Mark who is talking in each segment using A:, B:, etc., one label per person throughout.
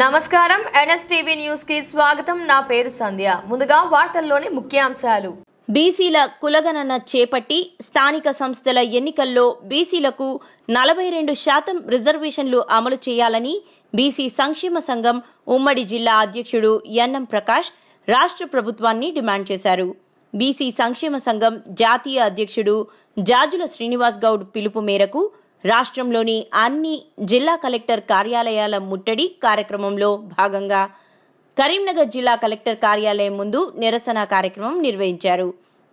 A: నమస్కారం. ఎన్ఎస్టీవీ న్యూస్కి స్వాగతం. నా పేరు సంధ్య. ముందుగా వార్తల్లోని ముఖ్యాంశాలు.
B: బీసీల కులగణన చేపట్టి స్థానిక సంస్థల ఎన్నికల్లో బీసీలకు నలభై రెండు శాతం రిజర్వేషన్లు అమలు చేయాలని బీసీ సంక్షేమ సంఘం ఉమ్మడి జిల్లా అధ్యక్షుడు ఎన్ఎం ప్రకాష్ రాష్ట్ర ప్రభుత్వాన్ని డిమాండ్ చేశారు. బీసీ సంక్షేమ సంఘం జాతీయ అధ్యక్షుడు జాజుల శ్రీనివాస్ గౌడ్ పిలుపు మేరకు రాష్ట్రంలోని అన్ని జిల్లా కలెక్టర్ కార్యాలయాల ముట్టడి కార్యక్రమంలో భాగంగా కరీంనగర్ జిల్లా కలెక్టర్ కార్యాలయం ముందు నిరసన కార్యక్రమం నిర్వహించారు.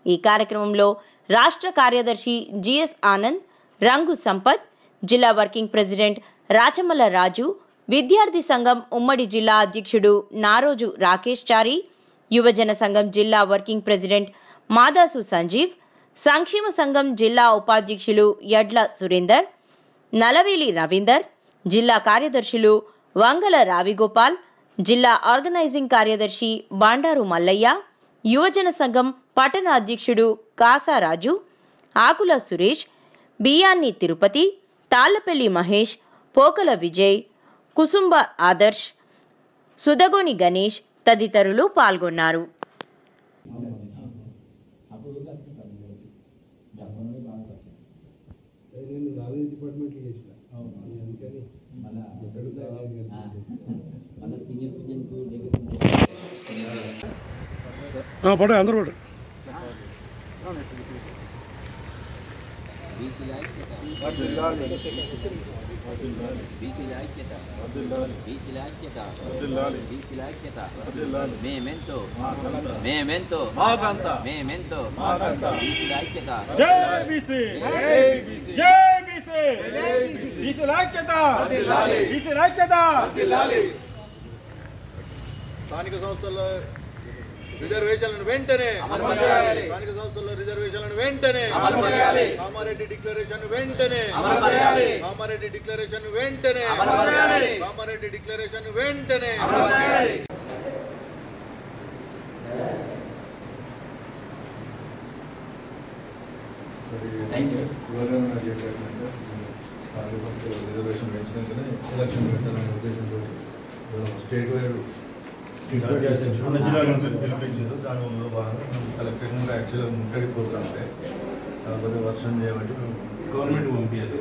B: ఈ కార్యక్రమంలో రాష్ట్ర కార్యదర్శి జిఎస్ ఆనంద్ రంగు సంపత్ జిల్లా వర్కింగ్ ప్రెసిడెంట్ రాచమల్ల రాజు విద్యార్థి సంఘం ఉమ్మడి జిల్లా అధ్యక్షుడు నారోజు రాకేష్ చారి యువజన సంఘం జిల్లా వర్కింగ్ ప్రెసిడెంట్ మాదాసు సంజీవ్ సంక్షేమ సంఘం జిల్లా ఉపాధ్యక్షులు యడ్ల సురేందర్ నలవేలి రవీందర్ జిల్లా కార్యదర్శులు వంగల రావిగోపాల్ జిల్లా ఆర్గనైజింగ్ కార్యదర్శి బాండారు మల్లయ్య యువజన సంఘం పట్టణ అధ్యక్షుడు కాసారాజు ఆకుల సురేష్ బియాన్ని తిరుపతి తాళ్ళపల్లి మహేష్ పోకల విజయ్ కుసుంబ ఆదర్శ్ సుదగోని గణేష్ తదితరులు పాల్గొన్నారు.
C: ആ പടേ അന്തർ പടേ Memento, memento, memento, BC
D: la etiqueta. JBC, JBC, JBC. ఐక్యత
E: జై బీసీ జై బీసీ బీసీ ఐక్యత బీసీ ఐక్యత
F: స్థానిక సంస్థల్లో రిజర్వేషన్లను వెంటనే స్థానిక సంస్థల్లో రిజర్వేషన్లను వెంటనే కామారెడ్డి డిక్లరేషన్ వెంటనే కామారెడ్డి డిక్లరేషన్ వెంటనే కామారెడ్డి డిక్లరేషన్ వెంటనే రిజర్వేషన్ పెంచినాకనే ఎలక్షన్ పెడతారనే ఉద్దేశంతో స్టేట్ వైడ్ పిలిపించారు. దానిలో భాగంగా మేము కలెక్టర్ యాక్చువల్గా ముట్టడి ప్రోగ్రామ్ కాకపోతే వర్షం చేయమంటే గవర్నమెంట్ పంపించాలి